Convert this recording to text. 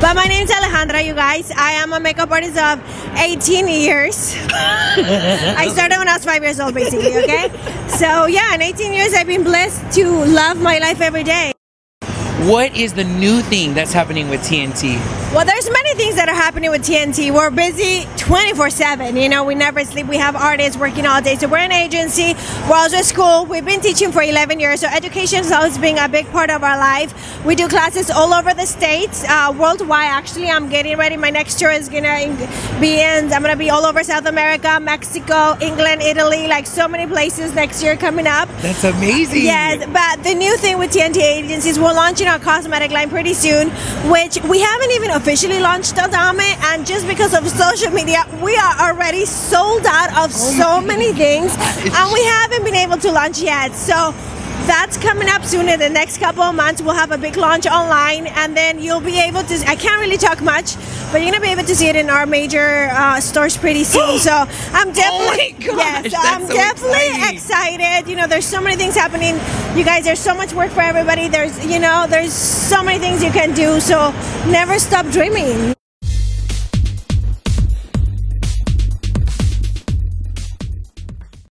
But my name is Alejandra, you guys. I am a makeup artist of 18 years. I started when I was five years old, basically, okay? So, yeah, in 18 years, I've been blessed to love my life every day. What is the new thing that's happening with TNT? Well, there's many things that are happening with TNT. We're busy 24/7. You know, we never sleep. We have artists working all day. So we're an agency. We're also a school. We've been teaching for 11 years. So education has always been a big part of our life. We do classes all over the states, uh, worldwide. Actually, I'm getting ready. My next tour is gonna be in. I'm gonna be all over South America, Mexico, England, Italy, like so many places next year coming up. That's amazing. Yes, but the new thing with TNT agencies, we're launching our cosmetic line pretty soon, which we haven't even officially launched Adamme, and just because of social media, we are already sold out of Oh so many things, and we haven't been able to launch yet. So that's coming up soon in the next couple of months. We'll have a big launch online, and then you'll be able to. I can't really talk much, but you're gonna be able to see it in our major uh, stores pretty soon. So I'm definitely, Oh gosh, yes, I'm so definitely exciting. excited. You know, there's so many things happening. You guys, there's so much work for everybody. There's, you know, there's so many things you can do. So never stop dreaming.